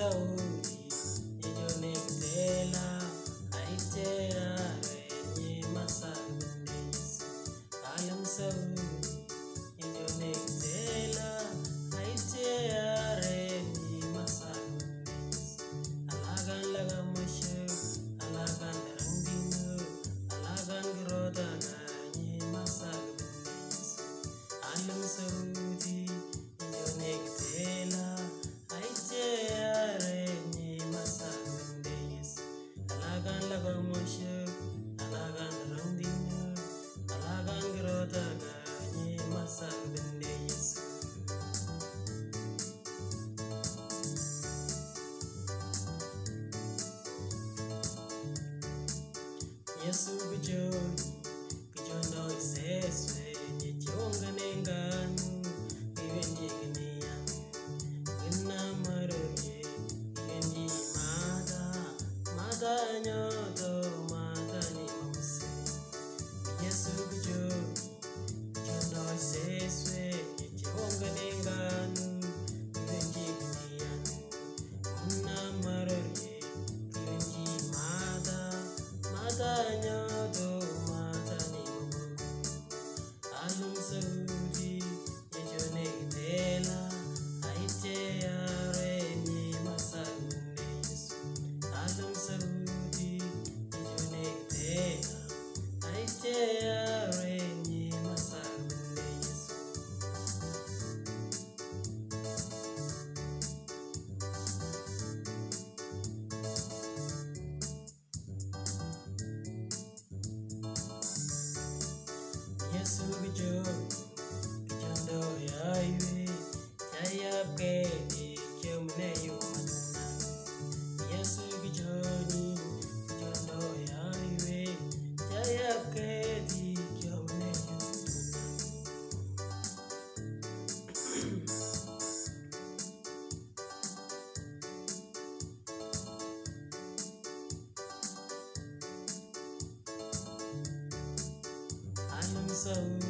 coração. Yes. जो चंदो यावे चाया पे चमने यो मन्ना यीशु जो नी चंदो यावे चाया पे चमने यो I'm so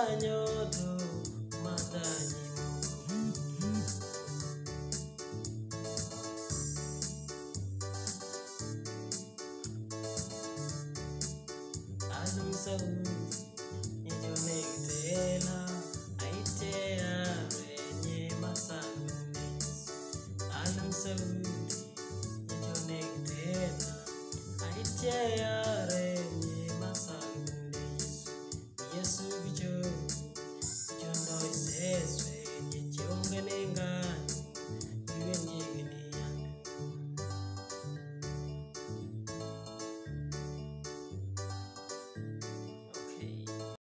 anyị ọdụ mata anyị anụmsawu ịjọ na-egidela anyị tee ya renye masa anụmsawu